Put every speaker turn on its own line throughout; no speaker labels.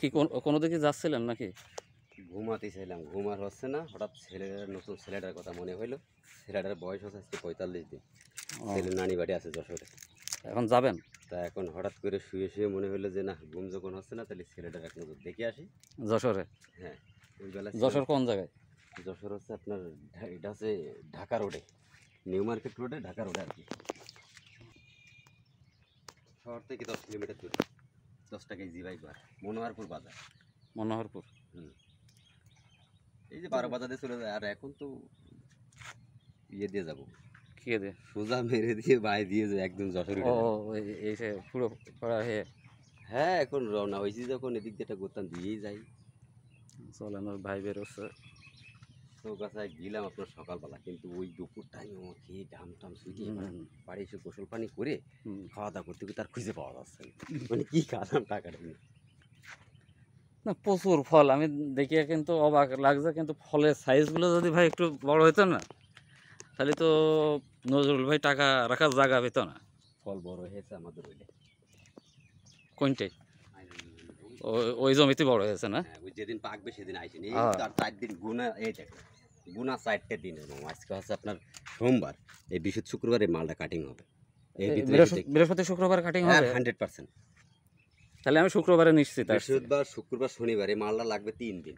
কি কোনো দিকে যাচ্ছিলেন নাকি?
ঘুমাতে ছিলাম ঘুম আর হচ্ছে না। হঠাৎ ছেলেটার নতুন ছেলেটার কথা মনে হইল। ছেলেটার বয়স হচ্ছে আজকে পঁয়তাল্লিশ দিন। ছেলে নানি বাড়ি আছে যশোরে।
এখন যাবেন?
তা এখন হঠাৎ করে শুয়ে শুয়ে মনে হইল যে না ঘুম যখন হচ্ছে না তাহলে ছেলেটার এক নজর দেখে আসি।
যশোরে?
হ্যাঁ ওই বেলা
যশোর কোন জায়গায়?
যশোর হচ্ছে আপনার এটা হচ্ছে ঢাকা রোডে। নিউ মার্কেট রোডে ঢাকা রোডে আর কি। শহর থেকে দশ কিলোমিটার দূরে। টাকায় জিবাই বার মনোহরপুর বাজার।
মনোহরপুর?
হুম। এই যে বারো বাজারে চলে যায় আর এখন তো ইয়ে দিয়ে যাব।
খেয়ে দে
সোজা মেরে দিয়ে বাই দিয়ে যায় একদম যশোর
ও এই- সে পুরো পড়া হে
হ্যাঁ এখন রওনা হয়েছি যখন এদিক দিয়ে একটা গোতান দিয়েই যাই।
চল আমার ভাই বেরোচ্ছে।
চৌকাছায় গেলাম আপনার সকালবেলা কিন্তু ওই দুপুর টাইম আমার খেয়ে ডাম টাম শুকিয়ে বাড়ি এসে গোসল পানি করে খাওয়া দাওয়া করতে আর খুঁজে পাওয়া যাচ্ছে মানে কি খালাম টাকাটা নিয়ে
না প্রচুর ফল। আমি দেখিয়ে কিন্তু অবাক লাগছে কিন্তু ফলের সাইজগুলো যদি ভাই একটু বড় হতো না তাহলে তো নজরুল ভাই টাকা রাখার জায়গা পেত না।
ফল বড় হয়েছে আমাদের ওইটা
কোনটাই? ওই- জমিতে বড় হয়েছে না?
হ্যাঁ ওই যেদিন পাকবে সেদিন আইসেনি
হ্যাঁ।
তার চার দিন গুনা এই দেখো গুনা চারটে দিন এবং আজকে হচ্ছে আপনার সোমবার এই বিশুদ্ধ শুক্রবার এই মালটা কাটিং হবে। এই
বৃহস্পতি- শুক্রবার কাটিং হবে?
হান্ড্রেড পার্সেন্ট
তাহলে আমি শুক্রবারে নিশ্চিত
বৃহস্পতিবার শুক্রবার শনিবার এই মালটা লাগবে তিন দিন।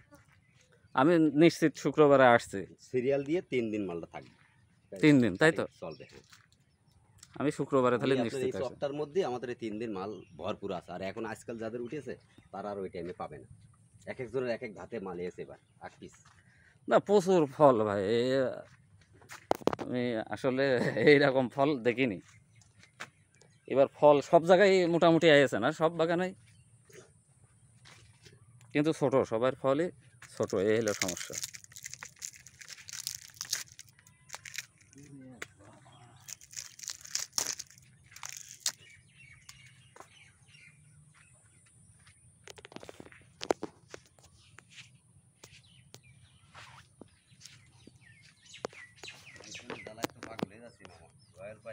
আমি নিশ্চিত শুক্রবারে আসছি।
সিরিয়াল দিয়ে তিন দিন মালটা থাকবে।
তিন দিন, তাই তো?
চলবে হ্যাঁ।
আমি শুক্রবারে তাহলে
এই
নিশ্চিত আসছি
চকটার মধ্যে আমাদের এই তিন দিন মাল ভরপুর আছে। আর এখন আজকাল যাদের উঠেছে তারা আর ওই টাইমে পাবে না। এক একজনের এক এক ধাতে মাল এসে এবার আট পিস
না প্রচুর ফল ভাই। আমি আসলে এইরকম ফল দেখিনি। এবার ফল সব জায়গায় মোটামুটি আইছে না সব বাগানে কিন্তু ছোট সবার ফলই ছোট এই হলো সমস্যা।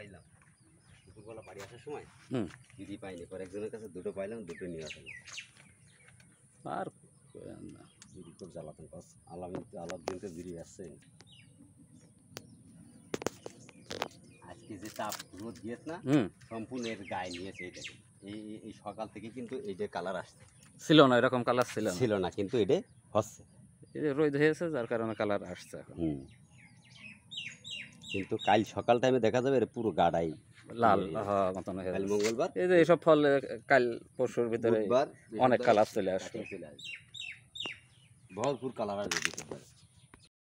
পাইলাম। দুপুরবেলা বাড়ি আসার সময়
হুম।
দিদি পাইনি পর একজনের কাছে দুটো পাইলাম দুটো নিয়ে আসলাম
আর না।
দিদি খুব জ্বালাতন কাজ আলামিন আলাদিনকে দিদি আসছেন আজকে যে তাপ রোদ দিয়েছে না সম্পূর্ণ এর গায়ে নিয়েছে এটা এই এই- সকাল থেকে কিন্তু এইটা কালার আসছে।
ছিল না এরকম কালার ছিল না।
ছিল না কিন্তু এটা হচ্ছে।
রোদ হয়েছে যার কারণে কালার আসছে এখন।
হুম। কিন্তু কাল সকাল টাইমে দেখা যাবে এর পুরো গাড়াই
লাল মতন হয়ে
কাল মঙ্গলবার।
এই যে এইসব ফল কাল পরশুর ভিতরে অনেক কালার চলে আসবে।
ভরপুর কালার আসবে